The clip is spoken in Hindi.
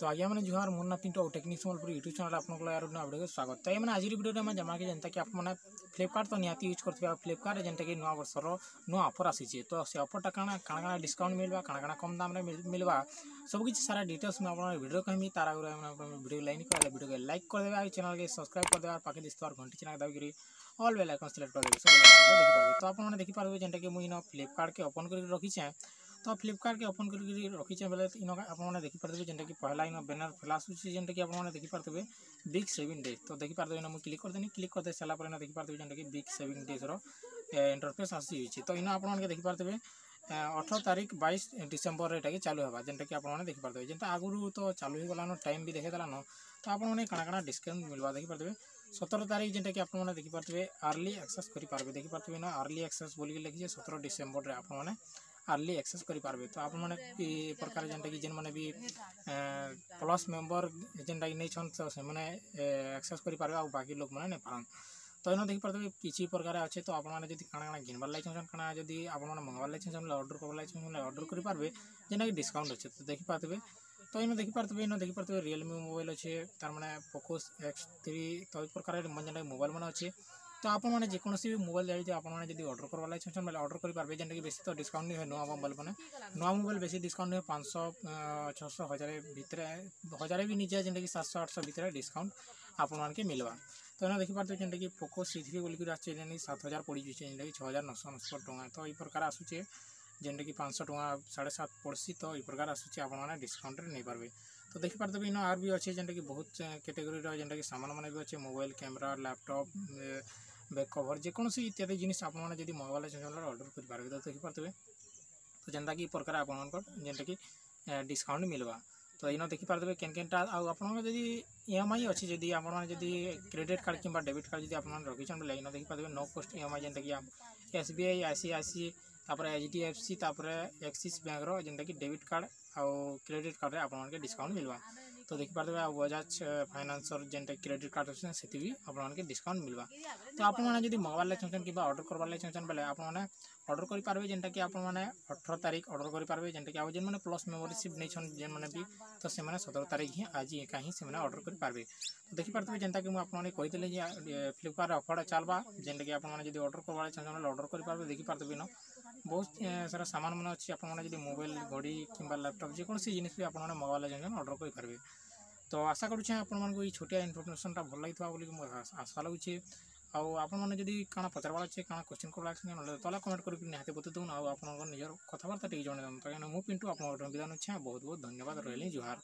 তো আজ মানে জুহার মোর না Pintu technique Sambalpur YouTube channel आप लोग आपको स्वागत। तो मैंने आज भिडियो में जमा कि जेनता कि आपने फ्लिपकार्ट तो निहती यूज़ करते फ्लिपकार्ट जेनटा कि नू बर्षर नू अफर आसी तो से अफरटा काण काण काण डिस्काउंट मिलवा कण काण कम दाम मिलवा। सबकि सारा डिटेल्स मुझे आप भिडियो कहमी तार आगे भिडियो लाइन कर भिडियो के लाइक करदे और चैनल के सब्सक्राइब करदे और पाखे दिखार घंटी चैनल दबाकर ऑल बेल आइकन सिलेक्ट करदे तो आप देखिपारे जेनटा कि मुझे फ्लिपकार्ट के ओपन कर रखीचे तो फ्लिपकार्ट के ओपन करके रखी बेले इन आपने देखिपारे जेनटा पहला इन बैनर फ्लाश होती जेनटा कि आपने देखिपारे बिग सेविंग डे तो देखिपारे मुझे क्लिक करदेनी क्लिक करदे सारापर देखिपारे जेनटा कि बिग सेविंग डेजर इंटरफेस आसी तो इन आपने देखिपारे अठर तारीख बैश डिसेम्बर एटा चालू होगा जेनटा कि आपने देखिपारे जेनता आगुरी तो चालू हो गलान टाइम भी देखेदेलान तो आपने काଣା काଣା डिस्काउंट मिलवा देखिपारे सतर तारीख जेनटा कि आपने देखिपारे आर्ली एक्सेस करेंगे देखिपारे ना आर्ली एक्सेस बोलिक लिखी सतर डिसेम्बर आपने ଆର୍ଲି ଆକ୍ସେସ୍ କରିପାରବେ ତ ଆପଣମାନେ ଏ ପ୍ରକାର ଯେନ୍ଟାକି ଯେନ୍ମାନେ ବି ପ୍ଲସ୍ ମେମ୍ବର ଯେନ୍ଟାକି ନେଇଛନ୍ ତ ସେମାନେ ଆକ୍ସେସ୍ କରିପାରବେ ଆଉ ବାକି ଲୋକମାନେ ନେଇପାରନ୍ ତ ଏନ ଦେଖିପାରୁଥିବେ କିଛି ପ୍ରକାର ଅଛି ତ ଆପଣମାନେ ଯଦି କାଣା କାଣା ଘିନବାର୍ ଲାଗି ଚାହୁଁଛନ୍ କାଣା ଯଦି ଆପଣମାନେ ମଙ୍ଗବାର୍ ଲାଗି ଚାହୁଁଛନ୍ ଅର୍ଡ଼ର କରବାର୍ ଲାଗି ଚାହୁଁଛନ୍ ଅର୍ଡ଼ର କରିପାରବେ ଯେନ୍ଟାକି ଡିସକାଉଣ୍ଟ ଅଛି ତ ଦେଖିପାରୁଥିବେ ତ ଏନ ଦେଖିପାରୁଥିବେ ଏନ ଦେଖିପାରୁଥିବେ ରିଅଲମି ମୋବାଇଲ ଅଛେ ତାର ମାନେ ପୋକୋ ଏକ୍ସ ଥ୍ରୀ ତ ଏ ପ୍ରକାର ଯେନ୍ଟାକି ମୋବାଇଲ ମାନେ ଅଛେ तो आपने जोसी मोबाइल जाए आपने अर्डर करवा लगे चाहिए अर्डर करेंगे जेनता कि बेस तो डिस्काउंट नहीं हुए नुआ मोबाइल मैंने नुआ मोबाइल बेस डिस्काउंट नहीं हुए पाँच सौ छः हज़ार भितर, हज़ार भी नहीं जाए जेनता कि सात सौ, आठ सौ भितर डिस्काउंट आपके मिलवा। तो इन्हें देखिपुर थे जेनता कि पोको सी थ्री बोलिक आई सात हज़ार पड़ जाए जेनता कि छः हज़ार नौश नौश टाँग। तो ये प्रकार आसूचे जेनता कि पाँच सौ टाँग, साढ़े सात पड़सी तो ये प्रकार आसूस आपने डिस्काउंट नहीं पार्बे। तो देखिपारे इन आर भी अच्छे जेनता कि बहुत कैटेगोरी जेनता कि सामान मैंने भी अच्छे, मोबाइल, कैमेरा लैपटॉप डिस्काउंट कि कि मोबाइल बैक कवर जेकोसी इत्यादि जिनिस आपड़ी मंगवा चाहते अर्डर करेंगे तो देखिपारे तो जेनता कि प्रकार आप जेनटा कि डिस्काउंट मिलवा तो इन देखिपारे केन केनटा आपड़ी ई एम आई अच्छी जदि आपड़ी क्रेडिट कार्ड कि डेबिट कार्ड जब आप रखी बोले इन देखिपारे नो कस्ट एम आई जेनटा कि S B I I C Bajaj सी तापर H D F C Axis bank रेनटा कि डेबिट कार्ड आउ क्रेडिट कार्ड आपके डिस्काउंट मिलवा तो देखिपारे आ बजाज फाइनान्स जेनटा लगे अर्डर लगे करेंगे जेनटा कि आपने अठर तारीख अर्डर करेंगे जेनटा कि आज जेन प्लस मेमोरीशिप नहीं जेन मैंने भी तो से सतर तारीख ही आज एका ही अर्डर करेंगे तो देखिपारे जेनटा कि मुझे कही फ्लिपकार्ट अफर चलवा जेनटा कि जब अर्डर करवा चाहते अर्डर करेंगे देखिपारे न बहुत सारा सामान मैंने अच्छी जब मोबाइल घड़ी कि लैपटप जेकोसी जिन भी आपने मंगवा चाहते अर्डर करेंगे तो आशा करुचे आपको ये छोटिया इनफर्मेसनटा ଆଉ ଆପଣମାନେ ଯଦି କାଣା ପଚାରବାର ଅଛି କାଣା କୋଶ୍ଚିନ୍ କରବାର ଅଛି ନହେଲେ ତଲେ କମେଣ୍ଟ କରିକି ନିହାତି ବତେଇ ଦେଉନ୍ ଆଉ ଆପଣଙ୍କ ନିଜର କଥାବାର୍ତ୍ତା ଟିକେ ଜଣେଇ ଦିଅନ୍ତୁ କାହିଁକିନା ମୁଁ ପିଣ୍ଟୁ ଆପଣଙ୍କ ବିଦାନ ଅଛି ବହୁତ ବହୁତ ଧନ୍ୟବାଦ ରହିଲି ଜୁହାର